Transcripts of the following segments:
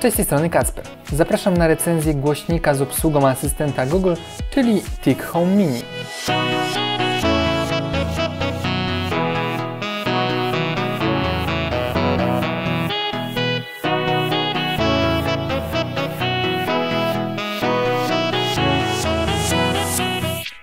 Cześć, z tej strony Kacper. Zapraszam na recenzję głośnika z obsługą asystenta Google, czyli TIC Home Mini.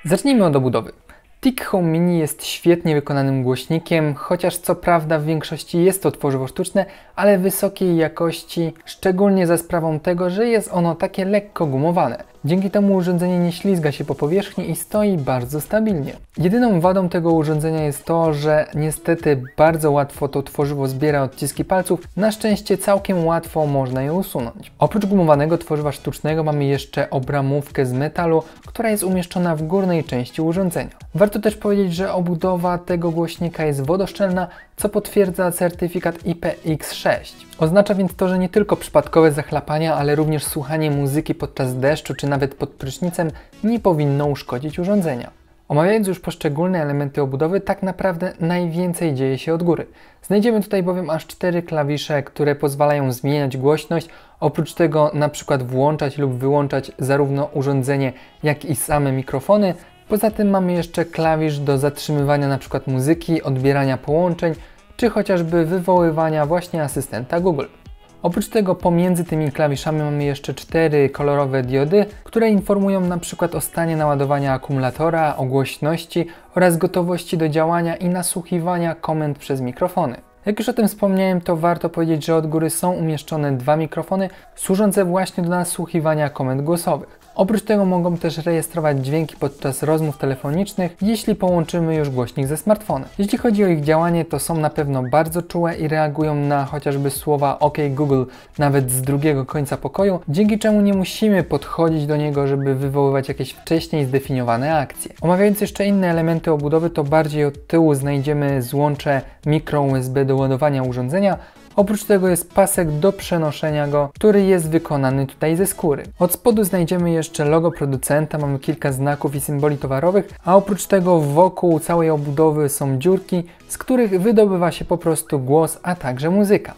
Zacznijmy od obudowy. TIC Home Mini jest świetnie wykonanym głośnikiem, chociaż co prawda w większości jest to tworzywo sztuczne, ale wysokiej jakości, szczególnie za sprawą tego, że jest ono takie lekko gumowane. Dzięki temu urządzenie nie ślizga się po powierzchni i stoi bardzo stabilnie. Jedyną wadą tego urządzenia jest to, że niestety bardzo łatwo to tworzywo zbiera odciski palców, na szczęście całkiem łatwo można je usunąć. Oprócz gumowanego tworzywa sztucznego mamy jeszcze obramówkę z metalu, która jest umieszczona w górnej części urządzenia. Warto też powiedzieć, że obudowa tego głośnika jest wodoszczelna, co potwierdza certyfikat IPX6. Oznacza więc to, że nie tylko przypadkowe zachlapania, ale również słuchanie muzyki podczas deszczu czy nawet pod prysznicem nie powinno uszkodzić urządzenia. Omawiając już poszczególne elementy obudowy, tak naprawdę najwięcej dzieje się od góry. Znajdziemy tutaj bowiem aż cztery klawisze, które pozwalają zmieniać głośność, oprócz tego na przykład włączać lub wyłączać zarówno urządzenie, jak i same mikrofony, Poza tym mamy jeszcze klawisz do zatrzymywania np. muzyki, odbierania połączeń, czy chociażby wywoływania właśnie asystenta Google. Oprócz tego pomiędzy tymi klawiszami mamy jeszcze cztery kolorowe diody, które informują np. o stanie naładowania akumulatora, o głośności oraz gotowości do działania i nasłuchiwania komend przez mikrofony. Jak już o tym wspomniałem, to warto powiedzieć, że od góry są umieszczone dwa mikrofony służące właśnie do nasłuchiwania komend głosowych. Oprócz tego mogą też rejestrować dźwięki podczas rozmów telefonicznych, jeśli połączymy już głośnik ze smartfonem. Jeśli chodzi o ich działanie, to są na pewno bardzo czułe i reagują na chociażby słowa OK Google nawet z drugiego końca pokoju, dzięki czemu nie musimy podchodzić do niego, żeby wywoływać jakieś wcześniej zdefiniowane akcje. Omawiając jeszcze inne elementy obudowy, to bardziej od tyłu znajdziemy złącze mikro USB do ładowania urządzenia, Oprócz tego jest pasek do przenoszenia go, który jest wykonany tutaj ze skóry. Od spodu znajdziemy jeszcze logo producenta, mamy kilka znaków i symboli towarowych, a oprócz tego wokół całej obudowy są dziurki, z których wydobywa się po prostu głos, a także muzyka.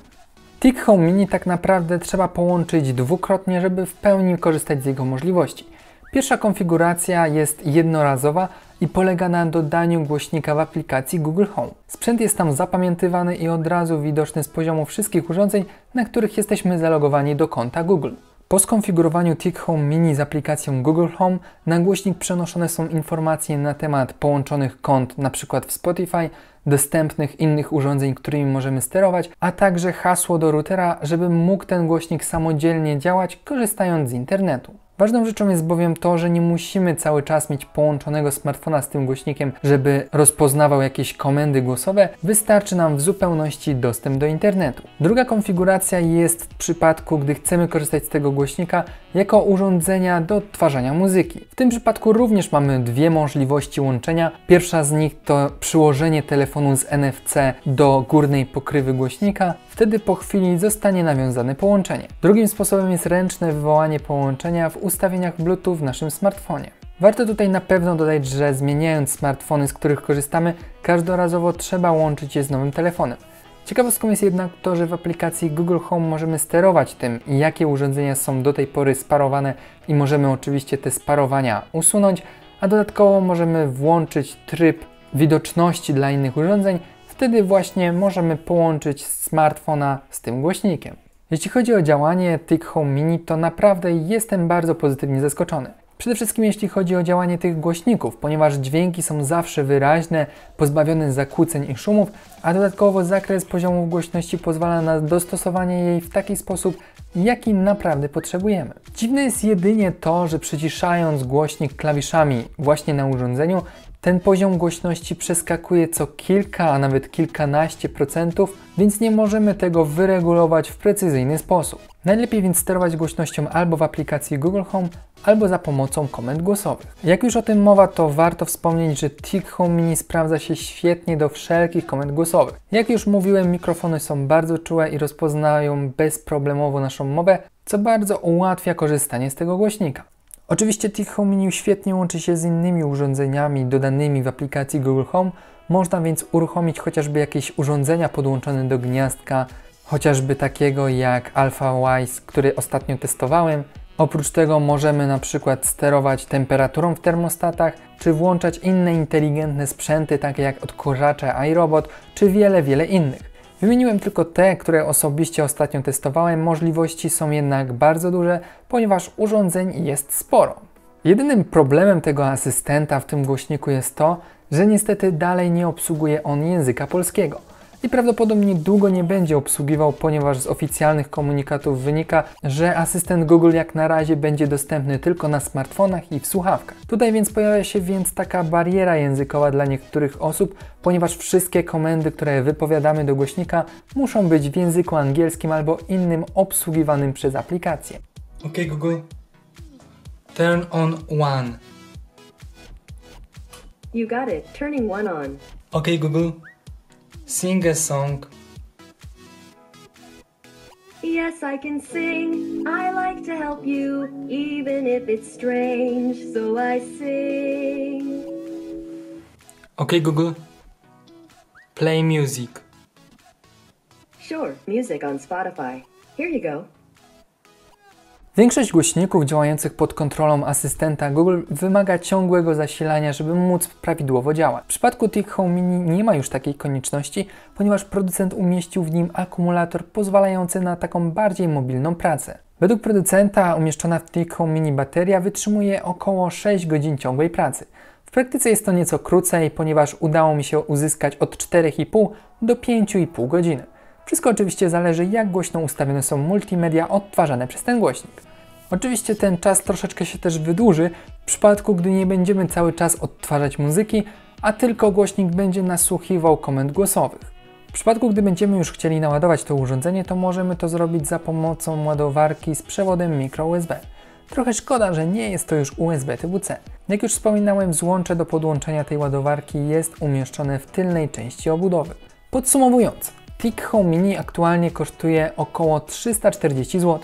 TIC Home Mini tak naprawdę trzeba połączyć dwukrotnie, żeby w pełni korzystać z jego możliwości. Pierwsza konfiguracja jest jednorazowa, i polega na dodaniu głośnika w aplikacji Google Home. Sprzęt jest tam zapamiętywany i od razu widoczny z poziomu wszystkich urządzeń, na których jesteśmy zalogowani do konta Google. Po skonfigurowaniu TIC Home Mini z aplikacją Google Home na głośnik przenoszone są informacje na temat połączonych kont np. w Spotify, dostępnych innych urządzeń, którymi możemy sterować, a także hasło do routera, żeby mógł ten głośnik samodzielnie działać korzystając z internetu. Ważną rzeczą jest bowiem to, że nie musimy cały czas mieć połączonego smartfona z tym głośnikiem, żeby rozpoznawał jakieś komendy głosowe. Wystarczy nam w zupełności dostęp do internetu. Druga konfiguracja jest w przypadku, gdy chcemy korzystać z tego głośnika jako urządzenia do odtwarzania muzyki. W tym przypadku również mamy dwie możliwości łączenia. Pierwsza z nich to przyłożenie telefonu z NFC do górnej pokrywy głośnika. Wtedy po chwili zostanie nawiązane połączenie. Drugim sposobem jest ręczne wywołanie połączenia w ustawieniach Bluetooth w naszym smartfonie. Warto tutaj na pewno dodać, że zmieniając smartfony, z których korzystamy, każdorazowo trzeba łączyć je z nowym telefonem. Ciekawostką jest jednak to, że w aplikacji Google Home możemy sterować tym, jakie urządzenia są do tej pory sparowane i możemy oczywiście te sparowania usunąć, a dodatkowo możemy włączyć tryb widoczności dla innych urządzeń, wtedy właśnie możemy połączyć smartfona z tym głośnikiem. Jeśli chodzi o działanie TIC Home Mini, to naprawdę jestem bardzo pozytywnie zaskoczony. Przede wszystkim jeśli chodzi o działanie tych głośników, ponieważ dźwięki są zawsze wyraźne, pozbawione zakłóceń i szumów, a dodatkowo zakres poziomu głośności pozwala na dostosowanie jej w taki sposób, jaki naprawdę potrzebujemy. Dziwne jest jedynie to, że przyciszając głośnik klawiszami właśnie na urządzeniu, ten poziom głośności przeskakuje co kilka, a nawet kilkanaście procentów, więc nie możemy tego wyregulować w precyzyjny sposób. Najlepiej więc sterować głośnością albo w aplikacji Google Home, albo za pomocą komend głosowych. Jak już o tym mowa, to warto wspomnieć, że TIC Home Mini sprawdza się świetnie do wszelkich komend głosowych. Jak już mówiłem, mikrofony są bardzo czułe i rozpoznają bezproblemowo naszą mowę, co bardzo ułatwia korzystanie z tego głośnika. Oczywiście TIC Home Mini świetnie łączy się z innymi urządzeniami dodanymi w aplikacji Google Home, można więc uruchomić chociażby jakieś urządzenia podłączone do gniazdka chociażby takiego jak AlphaWise, który ostatnio testowałem. Oprócz tego możemy na przykład sterować temperaturą w termostatach, czy włączać inne inteligentne sprzęty, takie jak odkurzacze iRobot, czy wiele, wiele innych. Wymieniłem tylko te, które osobiście ostatnio testowałem, możliwości są jednak bardzo duże, ponieważ urządzeń jest sporo. Jedynym problemem tego asystenta w tym głośniku jest to, że niestety dalej nie obsługuje on języka polskiego i prawdopodobnie długo nie będzie obsługiwał, ponieważ z oficjalnych komunikatów wynika, że asystent Google jak na razie będzie dostępny tylko na smartfonach i w słuchawkach. Tutaj więc pojawia się więc taka bariera językowa dla niektórych osób, ponieważ wszystkie komendy, które wypowiadamy do głośnika muszą być w języku angielskim albo innym obsługiwanym przez aplikację. OK Google, turn on one. You got it. Turning one on. OK Google, sing a song. Yes, I can sing. I like to help you, even if it's strange. So I sing. OK Google, play music. Sure, music on Spotify. Here you go. Większość głośników działających pod kontrolą asystenta Google wymaga ciągłego zasilania, żeby móc prawidłowo działać. W przypadku TIC Home Mini nie ma już takiej konieczności, ponieważ producent umieścił w nim akumulator pozwalający na taką bardziej mobilną pracę. Według producenta umieszczona w TIC Home Mini bateria wytrzymuje około 6 godzin ciągłej pracy. W praktyce jest to nieco krócej, ponieważ udało mi się uzyskać od 4,5 do 5,5 godziny. Wszystko oczywiście zależy jak głośno ustawione są multimedia odtwarzane przez ten głośnik. Oczywiście ten czas troszeczkę się też wydłuży w przypadku, gdy nie będziemy cały czas odtwarzać muzyki, a tylko głośnik będzie nasłuchiwał komend głosowych. W przypadku, gdy będziemy już chcieli naładować to urządzenie, to możemy to zrobić za pomocą ładowarki z przewodem micro USB. Trochę szkoda, że nie jest to już USB typu C. Jak już wspominałem, złącze do podłączenia tej ładowarki jest umieszczone w tylnej części obudowy. Podsumowując, TIC Home Mini aktualnie kosztuje około 340 zł.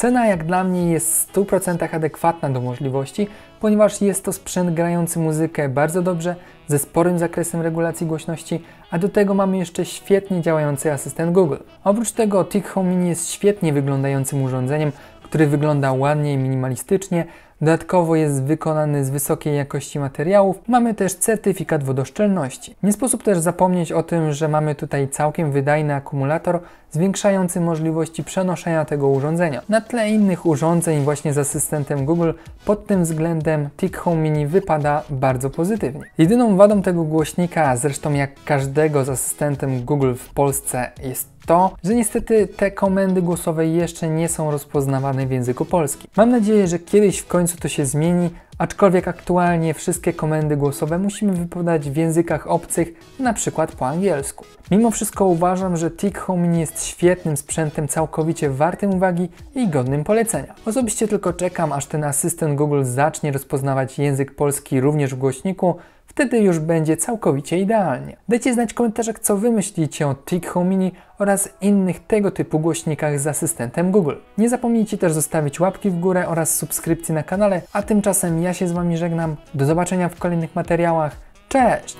Cena jak dla mnie jest w 100% adekwatna do możliwości, ponieważ jest to sprzęt grający muzykę bardzo dobrze, ze sporym zakresem regulacji głośności, a do tego mamy jeszcze świetnie działający asystent Google. Oprócz tego TIC Home Mini jest świetnie wyglądającym urządzeniem, który wygląda ładnie i minimalistycznie, Dodatkowo jest wykonany z wysokiej jakości materiałów. Mamy też certyfikat wodoszczelności. Nie sposób też zapomnieć o tym, że mamy tutaj całkiem wydajny akumulator zwiększający możliwości przenoszenia tego urządzenia. Na tle innych urządzeń właśnie z asystentem Google pod tym względem TIC Home Mini wypada bardzo pozytywnie. Jedyną wadą tego głośnika, zresztą jak każdego z asystentem Google w Polsce jest to, że niestety te komendy głosowe jeszcze nie są rozpoznawane w języku polskim. Mam nadzieję, że kiedyś w końcu to się zmieni, aczkolwiek aktualnie wszystkie komendy głosowe musimy wypowiadać w językach obcych, na przykład po angielsku. Mimo wszystko uważam, że TIC Home Mini jest świetnym sprzętem, całkowicie wartym uwagi i godnym polecenia. Osobiście tylko czekam, aż ten asystent Google zacznie rozpoznawać język polski również w głośniku, Wtedy już będzie całkowicie idealnie. Dajcie znać w komentarzach, co Wy myślicie o TIC Home Mini oraz innych tego typu głośnikach z asystentem Google. Nie zapomnijcie też zostawić łapki w górę oraz subskrypcji na kanale, a tymczasem ja się z Wami żegnam. Do zobaczenia w kolejnych materiałach. Cześć!